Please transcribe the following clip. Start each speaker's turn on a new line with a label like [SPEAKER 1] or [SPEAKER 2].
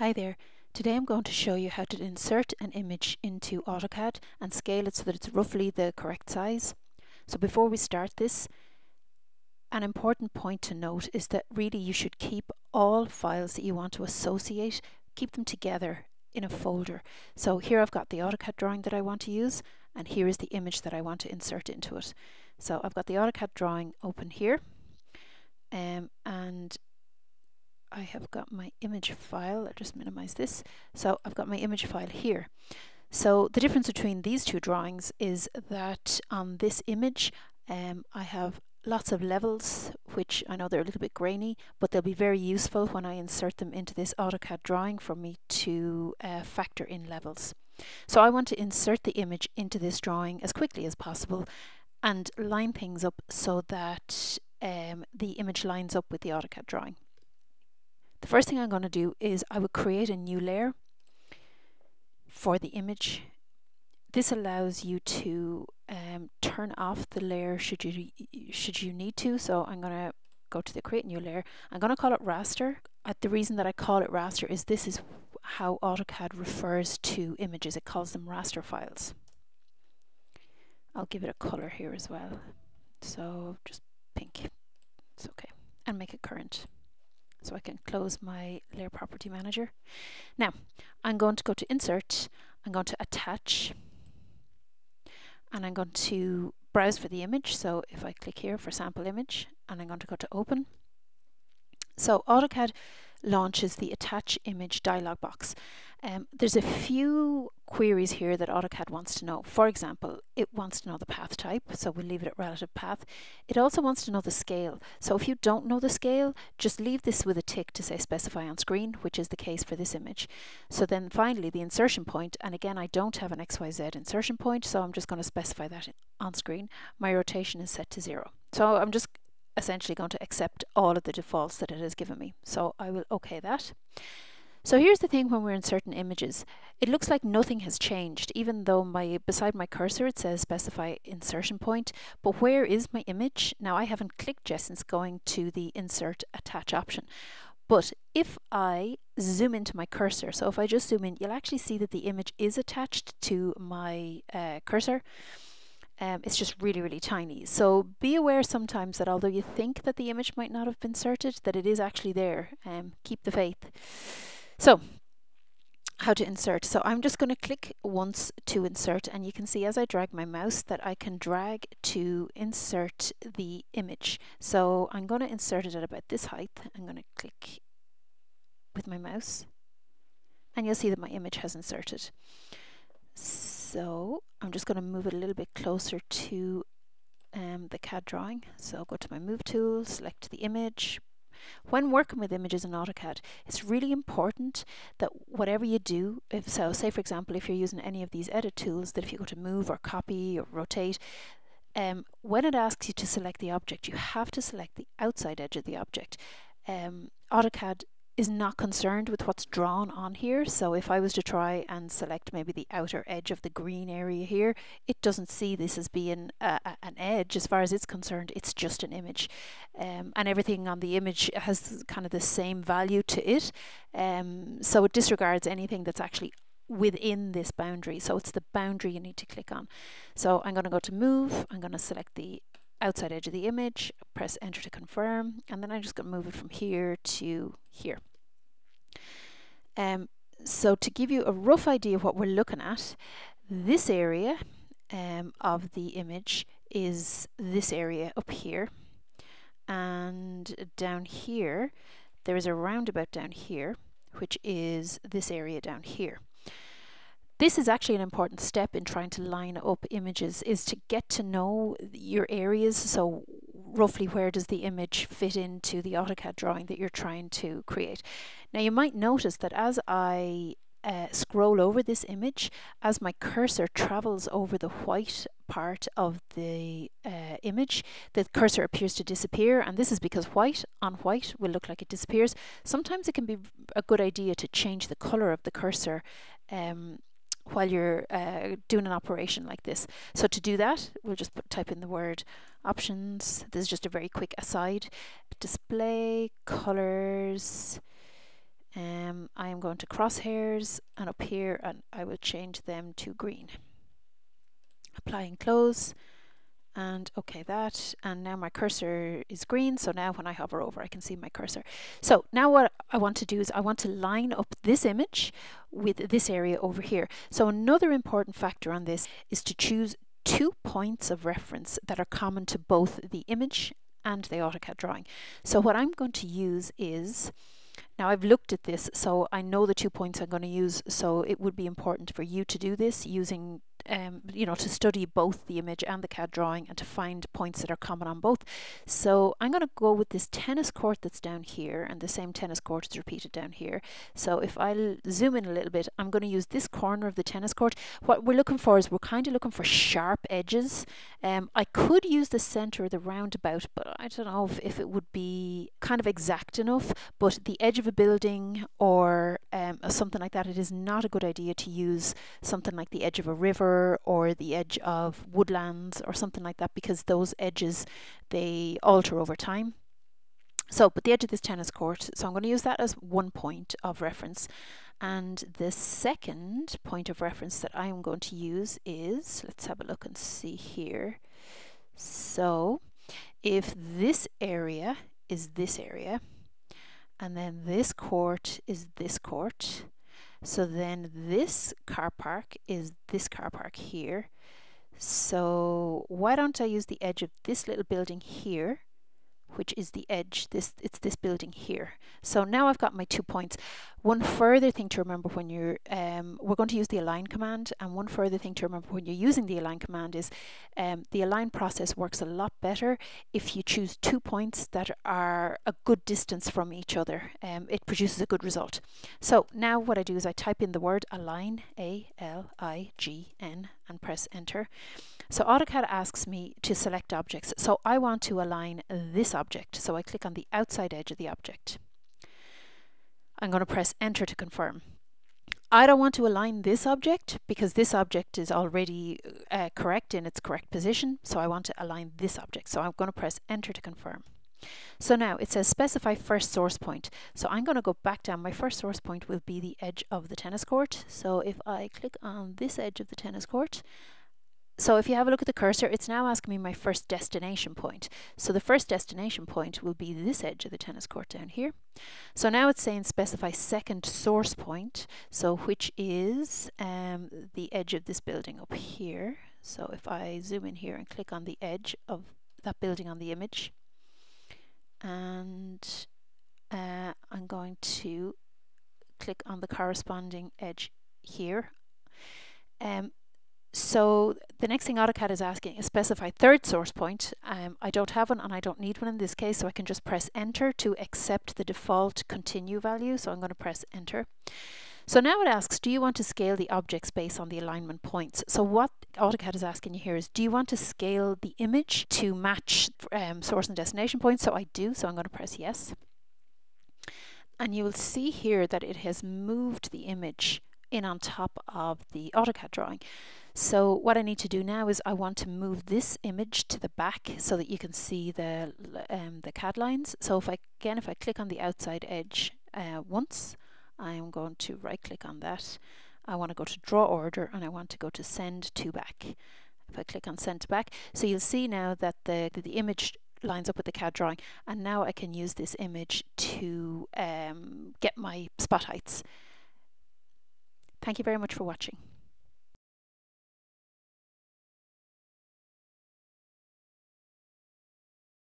[SPEAKER 1] Hi there. Today I'm going to show you how to insert an image into AutoCAD and scale it so that it's roughly the correct size. So before we start this, an important point to note is that really you should keep all files that you want to associate, keep them together in a folder. So here I've got the AutoCAD drawing that I want to use and here is the image that I want to insert into it. So I've got the AutoCAD drawing open here um, and I have got my image file, I'll just minimize this. So I've got my image file here. So the difference between these two drawings is that on this image um, I have lots of levels which I know they're a little bit grainy but they'll be very useful when I insert them into this AutoCAD drawing for me to uh, factor in levels. So I want to insert the image into this drawing as quickly as possible and line things up so that um, the image lines up with the AutoCAD drawing. The first thing I'm going to do is I will create a new layer for the image. This allows you to um, turn off the layer should you should you need to. So I'm going to go to the create new layer. I'm going to call it raster. Uh, the reason that I call it raster is this is how AutoCAD refers to images. It calls them raster files. I'll give it a color here as well. So just pink. It's okay. And make it current. So I can close my layer property manager. Now I'm going to go to insert, I'm going to attach, and I'm going to browse for the image. So if I click here for sample image, and I'm going to go to open. So AutoCAD launches the attach image dialog box. Um, there's a few queries here that AutoCAD wants to know. For example, it wants to know the path type, so we'll leave it at relative path. It also wants to know the scale. So if you don't know the scale, just leave this with a tick to say specify on screen, which is the case for this image. So then finally the insertion point, and again I don't have an XYZ insertion point, so I'm just going to specify that on screen. My rotation is set to zero. So I'm just essentially going to accept all of the defaults that it has given me. So I will OK that. So here's the thing when we're inserting images. It looks like nothing has changed, even though my beside my cursor it says specify insertion point. But where is my image? Now I haven't clicked yet since going to the insert attach option. But if I zoom into my cursor, so if I just zoom in, you'll actually see that the image is attached to my uh, cursor um, it's just really, really tiny. So be aware sometimes that although you think that the image might not have been inserted, that it is actually there. Um, keep the faith. So how to insert. So I'm just going to click once to insert and you can see as I drag my mouse that I can drag to insert the image. So I'm going to insert it at about this height. I'm going to click with my mouse and you'll see that my image has inserted. So I'm just going to move it a little bit closer to um, the CAD drawing. So I'll go to my move tool, select the image. When working with images in AutoCAD, it's really important that whatever you do, if so, say for example, if you're using any of these edit tools, that if you go to move or copy or rotate, um, when it asks you to select the object, you have to select the outside edge of the object. Um, AutoCAD is not concerned with what's drawn on here. So if I was to try and select maybe the outer edge of the green area here, it doesn't see this as being a, a, an edge as far as it's concerned. It's just an image. Um, and everything on the image has kind of the same value to it. Um, so it disregards anything that's actually within this boundary. So it's the boundary you need to click on. So I'm going to go to move. I'm going to select the outside edge of the image, press enter to confirm, and then I'm just going to move it from here to here. Um, so to give you a rough idea of what we're looking at, this area um, of the image is this area up here. And down here, there is a roundabout down here, which is this area down here. This is actually an important step in trying to line up images, is to get to know your areas. So roughly where does the image fit into the AutoCAD drawing that you're trying to create. Now you might notice that as I uh, scroll over this image, as my cursor travels over the white part of the uh, image, the cursor appears to disappear, and this is because white on white will look like it disappears. Sometimes it can be a good idea to change the color of the cursor um, while you're uh, doing an operation like this. So to do that, we'll just put, type in the word options. This is just a very quick aside. Display, colors, Um, I am going to crosshairs and up here and I will change them to green. Apply and close and okay that and now my cursor is green so now when I hover over I can see my cursor. So now what I want to do is I want to line up this image with this area over here. So another important factor on this is to choose two points of reference that are common to both the image and the AutoCAD drawing. So what I'm going to use is now I've looked at this, so I know the two points I'm going to use, so it would be important for you to do this using um, you know, to study both the image and the CAD drawing and to find points that are common on both. So I'm going to go with this tennis court that's down here and the same tennis court is repeated down here. So if I zoom in a little bit, I'm going to use this corner of the tennis court. What we're looking for is we're kind of looking for sharp edges. Um, I could use the center of the roundabout, but I don't know if, if it would be kind of exact enough. But the edge of a building or um, something like that, it is not a good idea to use something like the edge of a river or the edge of woodlands or something like that because those edges they alter over time. So, but the edge of this tennis court, so I'm going to use that as one point of reference. And the second point of reference that I'm going to use is, let's have a look and see here. So, if this area is this area, and then this court is this court, so then this car park is this car park here. So why don't I use the edge of this little building here which is the edge. This It's this building here. So now I've got my two points. One further thing to remember when you're, um, we're going to use the align command, and one further thing to remember when you're using the align command is um, the align process works a lot better if you choose two points that are a good distance from each other. Um, it produces a good result. So now what I do is I type in the word align, A-L-I-G-N, and press enter. So AutoCAD asks me to select objects. So I want to align this object. So I click on the outside edge of the object. I'm going to press enter to confirm. I don't want to align this object because this object is already uh, correct in its correct position. So I want to align this object. So I'm going to press enter to confirm. So now it says specify first source point. So I'm going to go back down. My first source point will be the edge of the tennis court. So if I click on this edge of the tennis court so if you have a look at the cursor, it's now asking me my first destination point. So the first destination point will be this edge of the tennis court down here. So now it's saying specify second source point, so which is um, the edge of this building up here. So if I zoom in here and click on the edge of that building on the image, and uh, I'm going to click on the corresponding edge here. Um, so the next thing AutoCAD is asking is specify third source point. Um, I don't have one and I don't need one in this case, so I can just press enter to accept the default continue value. So I'm going to press enter. So now it asks, do you want to scale the object space on the alignment points? So what AutoCAD is asking you here is, do you want to scale the image to match um, source and destination points? So I do, so I'm going to press yes. And you will see here that it has moved the image in on top of the AutoCAD drawing. So what I need to do now is I want to move this image to the back so that you can see the um, the CAD lines. So if I again if I click on the outside edge uh, once, I'm going to right click on that. I want to go to draw order and I want to go to send to back. If I click on send to back, so you'll see now that the, the, the image lines up with the CAD drawing and now I can use this image to um, get my spot heights. Thank you very much for watching.